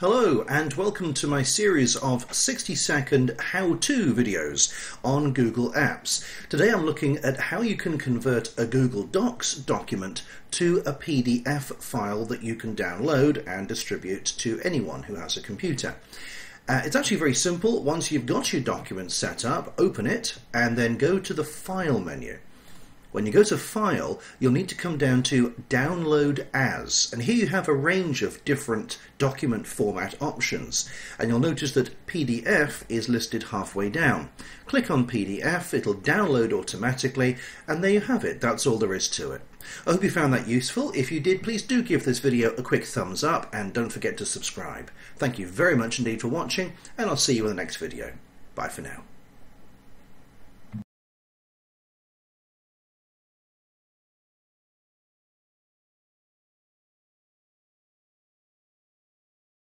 Hello and welcome to my series of 60 second how-to videos on Google Apps. Today I'm looking at how you can convert a Google Docs document to a PDF file that you can download and distribute to anyone who has a computer. Uh, it's actually very simple. Once you've got your document set up, open it and then go to the File menu. When you go to File, you'll need to come down to Download As, and here you have a range of different document format options, and you'll notice that PDF is listed halfway down. Click on PDF, it'll download automatically, and there you have it. That's all there is to it. I hope you found that useful. If you did, please do give this video a quick thumbs up, and don't forget to subscribe. Thank you very much indeed for watching, and I'll see you in the next video. Bye for now.